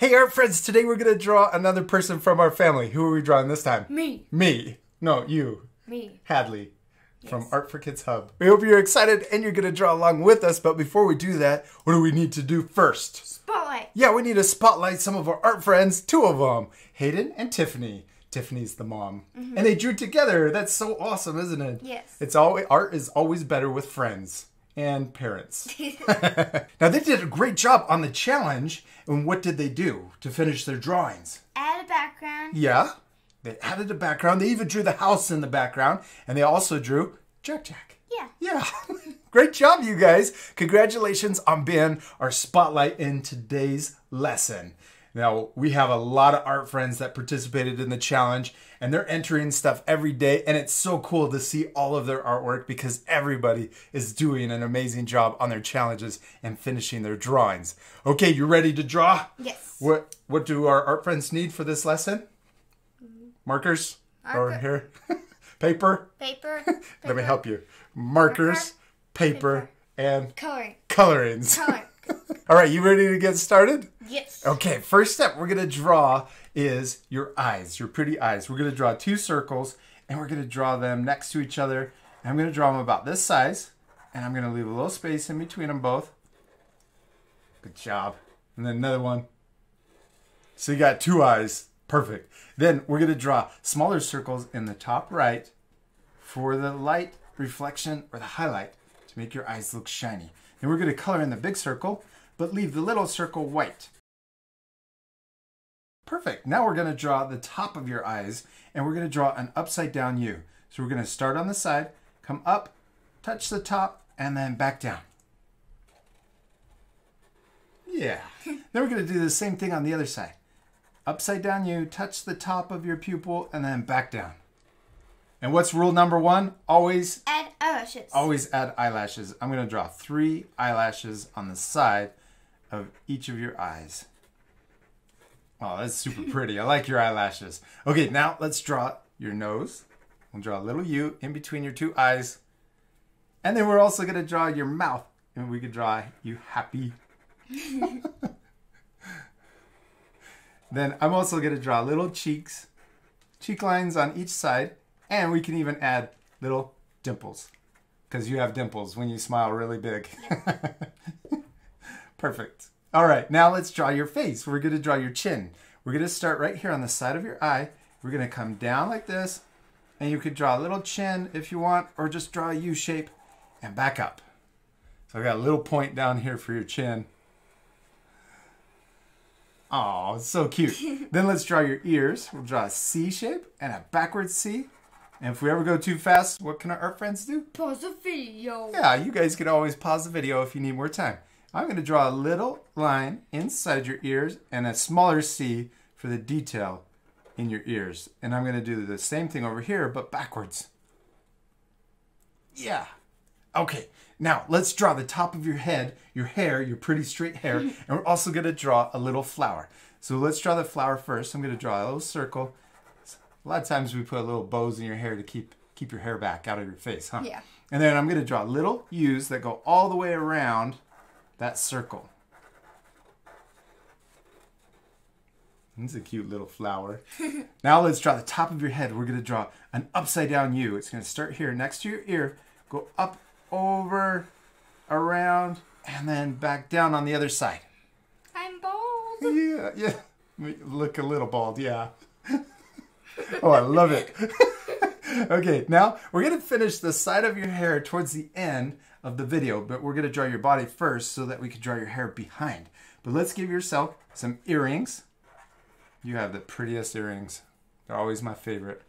Hey, art friends, today we're going to draw another person from our family. Who are we drawing this time? Me. Me. No, you. Me. Hadley from Art for Kids Hub. We hope you're excited and you're going to draw along with us. But before we do that, what do we need to do first? Spotlight. Yeah, we need to spotlight some of our art friends, two of them, Hayden and Tiffany. Tiffany's the mom. Mm-hmm. And they drew together. That's so awesome, isn't it? Yes. It's always art is always better with friends and parents. now they did a great job on the challenge. And what did they do to finish their drawings? Add a background. Yeah. They added a background. They even drew the house in the background. And they also drew Jack Jack. Yeah. Yeah. Great job, you guys. Congratulations on being our spotlight in today's lesson. Now, we have a lot of art friends that participated in the challenge, and they're entering stuff every day. And it's so cool to see all of their artwork because everybody is doing an amazing job on their challenges and finishing their drawings. Okay, you ready to draw? Yes. What What do our art friends need for this lesson? Markers? Or Marker. here? Paper? Paper. Let me help you. Markers, paper, paper. and Coloring. colorings. Color. All right, you ready to get started? yes. Okay, first step we're going to draw is your eyes, your pretty eyes. We're going to draw two circles and we're going to draw them next to each other. And I'm going to draw them about this size and I'm going to leave a little space in between them both. Good job. And then another one. So you got two eyes. Perfect. Then we're going to draw smaller circles in the top right for the light reflection or the highlight to make your eyes look shiny. Then we're going to color in the big circle, but leave the little circle white. Perfect. Now we're going to draw the top of your eyes and we're going to draw an upside down U. So we're going to start on the side, come up, touch the top, and then back down. Yeah. then we're going to do the same thing on the other side. Upside down U, touch the top of your pupil, and then back down. And what's rule number one? Always Add eyelashes. always add eyelashes. I'm going to draw three eyelashes on the side of each of your eyes. Oh, that's super pretty. I like your eyelashes. Okay, now let's draw your nose. We'll draw a little U in between your two eyes. And then we're also going to draw your mouth. And we could draw you happy. then I'm also going to draw little cheeks, cheek lines on each side. And we can even add little dimples because you have dimples when you smile really big. Perfect. All right, now let's draw your face. We're going to draw your chin. We're going to start right here on the side of your eye. We're going to come down like this, and you could draw a little chin if you want, or just draw a U shape and back up. So I got a little point down here for your chin. Oh, it's so cute. then let's draw your ears. We'll draw a C shape and a backwards C. And if we ever go too fast, what can our art friends do? Pause the video. Yeah, you guys can always pause the video if you need more time. I'm going to draw a little line inside your ears and a smaller C for the detail in your ears. And I'm going to do the same thing over here, but backwards. Yeah. Okay, now let's draw the top of your head, your hair, your pretty straight hair, and we're also going to draw a little flower. So let's draw the flower first. I'm going to draw a little circle. A lot of times we put little bows in your hair to keep keep your hair back out of your face, huh? Yeah. And then I'm going to draw little U's that go all the way around that circle. It's a cute little flower. now let's draw the top of your head. We're going to draw an upside down U. It's going to start here next to your ear, go up, over, around, and then back down on the other side. I'm bald. Yeah, yeah. Look a little bald, yeah. oh, I love it. okay, now we're going to finish the side of your hair towards the end of the video, but we're going to draw your body first so that we can draw your hair behind. But let's give yourself some earrings. You have the prettiest earrings. They're always my favorite.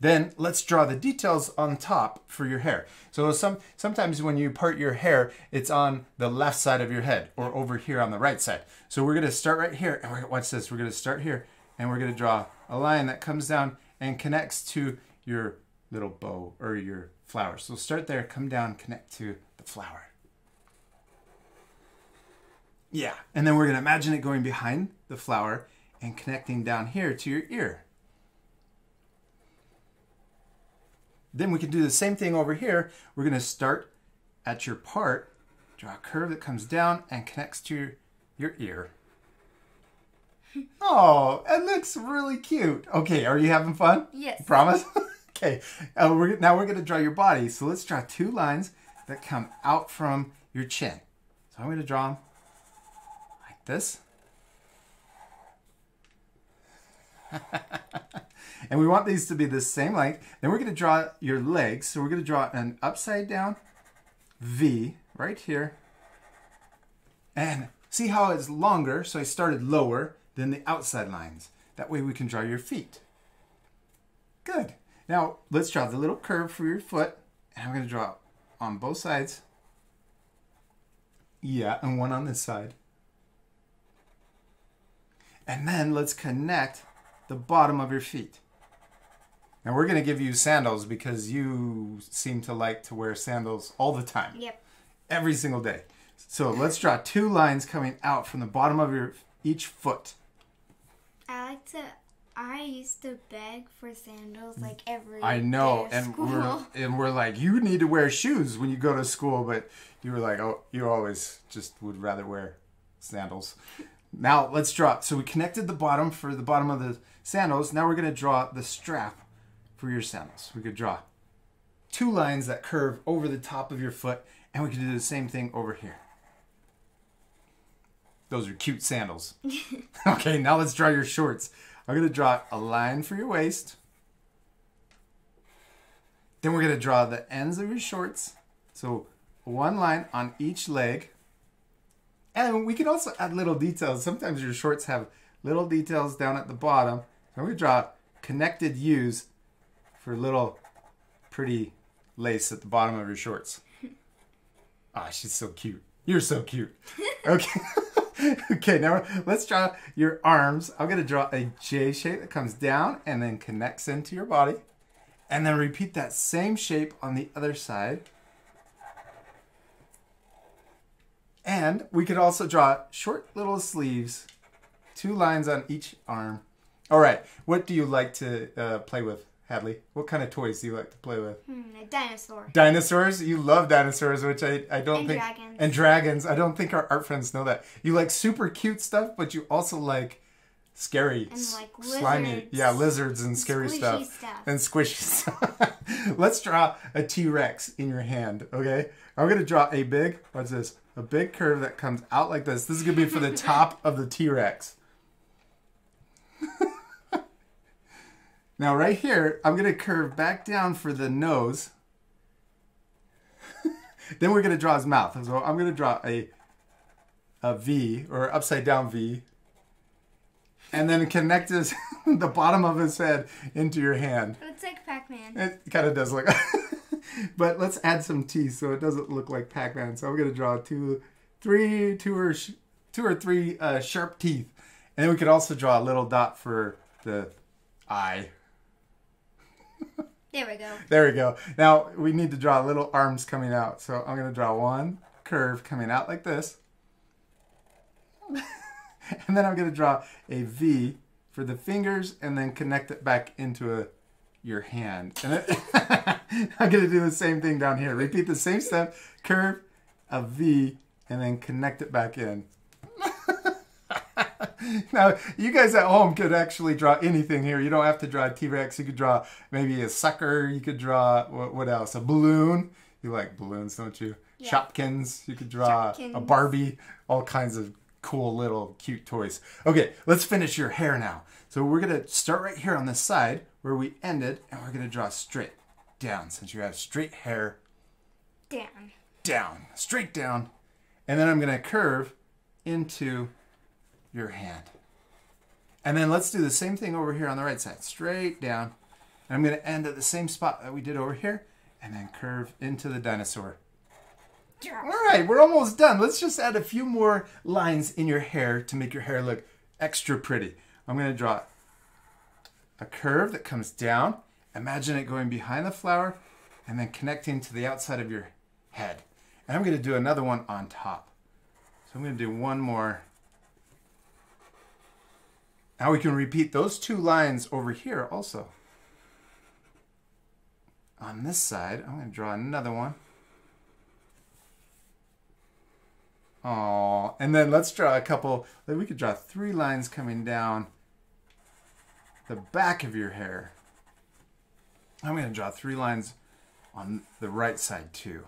Then let's draw the details on top for your hair. So some sometimes when you part your hair, it's on the left side of your head or over here on the right side. So we're gonna start right here and we're watch this. We're gonna start here and we're gonna draw a line that comes down and connects to your little bow or your flower. So start there, come down, connect to the flower. Yeah, and then we're gonna imagine it going behind the flower and connecting down here to your ear. Then we can do the same thing over here. We're going to start at your part, draw a curve that comes down and connects to your, your ear. Oh, it looks really cute. Okay, are you having fun? Yes. Promise? okay, uh, we're, now we're going to draw your body. So let's draw two lines that come out from your chin. So I'm going to draw them like this. and we want these to be the same length. Then we're going to draw your legs. So we're going to draw an upside down V right here. And see how it's longer, so I started lower than the outside lines. That way we can draw your feet. Good. Now let's draw the little curve for your foot. And I'm going to draw on both sides. Yeah, and one on this side. And then let's connect the bottom of your feet. Now we're going to give you sandals because you seem to like to wear sandals all the time. Yep. Every single day. So let's draw two lines coming out from the bottom of your each foot. I like to. I used to beg for sandals mm. like every. I know, day of and school. we're and we're like, you need to wear shoes when you go to school, but you were like, oh, you always just would rather wear sandals. Now let's draw. So we connected the bottom for the bottom of the sandals. Now we're gonna draw the strap for your sandals. We could draw two lines that curve over the top of your foot, and we could do the same thing over here. Those are cute sandals. okay, now let's draw your shorts. I'm gonna draw a line for your waist. Then we're going to draw the ends of your shorts. So one line on each leg. And we can also add little details. Sometimes your shorts have little details down at the bottom. So we draw connected U's for little pretty lace at the bottom of your shorts. Ah, she's so cute. You're so cute. Okay. okay, now let's draw your arms. I'm to draw a J shape that comes down and then connects into your body. And then repeat that same shape on the other side. And we could also draw short little sleeves, two lines on each arm. All right, what do you like to uh, play with, Hadley? What kind of toys do you like to play with? Hmm, a dinosaur. Dinosaurs? You love dinosaurs, which I, I don't And think. dragons. And dragons. I don't think our art friends know that. You like super cute stuff, but you also like scary, And, like, slimy, yeah, lizards and scary Squishy stuff. stuff. and squishy stuff. Let's draw a T Rex in your hand, okay? I'm gonna draw a big, what's this? A big curve that comes out like this. This is gonna be for the top of the T Rex. Now, right here, I'm gonna curve back down for the nose. then we're gonna draw his mouth. So I'm gonna draw a a V or upside down V and then connect his the bottom of his head into your hand. It's like Pac-Man. It kind of does look, but let's add some teeth so it doesn't look like Pac-Man. So I'm gonna draw two, three, two or sh- two or three uh, sharp teeth, and then we could also draw a little dot for the eye. There we go. There we go. Now we need to draw little arms coming out. So I'm gonna draw one curve coming out like this. and then I'm gonna draw a V for the fingers and then connect it back into a your hand. And it, I'm gonna do the same thing down here. Repeat the same step, curve, a V, and then connect it back in. now, you guys at home could actually draw anything here. You don't have to draw a T-Rex. You could draw maybe a sucker. You could draw, what, what else? A balloon. You like balloons, don't you? Yeah. Shopkins. You could draw a Barbie. All kinds of cool little cute toys. Okay, let's finish your hair now. So we're going to start right here on this side where we ended, and we're going to draw straight down since you have straight hair Down. down, straight down. And then I'm going to curve into your hand. And then let's do the same thing over here on the right side, straight down. And I'm going to end at the same spot that we did over here and then curve into the dinosaur. All right, we're almost done. Let's just add a few more lines in your hair to make your hair look extra pretty. I'm going to draw a curve that comes down. Imagine it going behind the flower and then connecting to the outside of your head. And I'm going to do another one on top. So I'm going to do one more. Now we can repeat those two lines over here also. On this side, I'm going to draw another one. Oh, and then let's draw a couple. We could draw three lines coming down the back of your hair. I'm going to draw three lines on the right side too.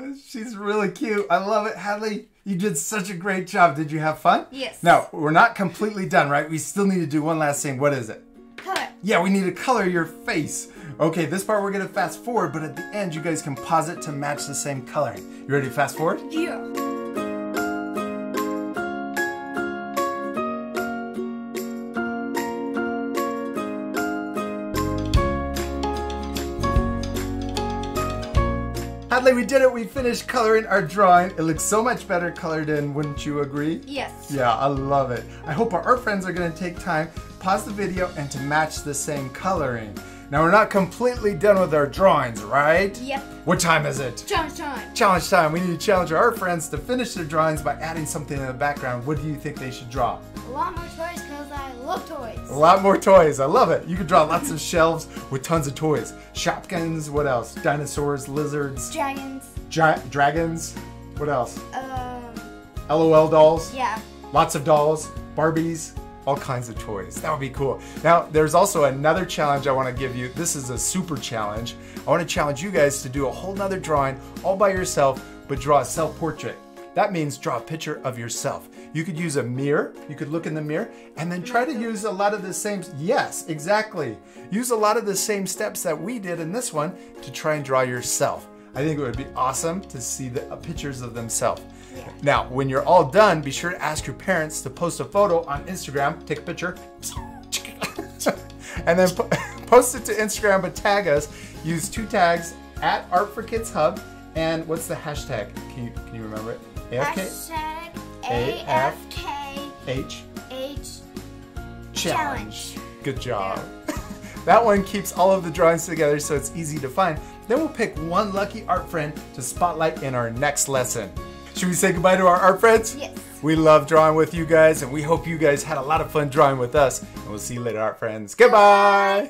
Oh, she's really cute. I love it, Hadley. You did such a great job. Did you have fun? Yes. Now, we're not completely done, right? We still need to do one last thing. What is it? Color. Yeah, we need to color your face. Okay, this part we're gonna fast forward, but at the end you guys can pause it to match the same coloring. You ready to fast forward? Yeah. Hadley, we did it. We finished coloring our drawing. It looks so much better colored in, wouldn't you agree? Yes. Yeah, I love it. I hope our art friends are gonna take time, pause the video, and to match the same coloring. Now we're not completely done with our drawings, right? Yep. What time is it? Challenge time. Challenge time. We need to challenge our friends to finish their drawings by adding something in the background. What do you think they should draw? A lot more toys because I love toys. A lot more toys. I love it. You could draw lots of shelves with tons of toys. Shopkins. What else? Dinosaurs, lizards, Dragons. gi- dragons. What else? Um. LOL dolls. Yeah. Lots of dolls, Barbies, all kinds of toys. That would be cool. Now, there's also another challenge I want to give you. This is a super challenge. I want to challenge you guys to do a whole nother drawing all by yourself, but draw a self portrait. That means draw a picture of yourself. You could use a mirror, you could look in the mirror, and then try to use a lot of the same, yes, exactly. Use a lot of the same steps that we did in this one to try and draw yourself. I think it would be awesome to see the uh, pictures of themselves. Yeah. Now, when you're all done, be sure to ask your parents to post a photo on Instagram, take a picture, and then po- post it to Instagram, but tag us. Use two tags at Art for Kids Hub, and what's the hashtag? Can you can you remember it? AFK Hashtag AFK H H challenge. Good job. that one keeps all of the drawings together so it's easy to find. Then we'll pick one lucky art friend to spotlight in our next lesson. Should we say goodbye to our art friends? Yes. We love drawing with you guys, and we hope you guys had a lot of fun drawing with us. And we'll see you later, art friends. Goodbye.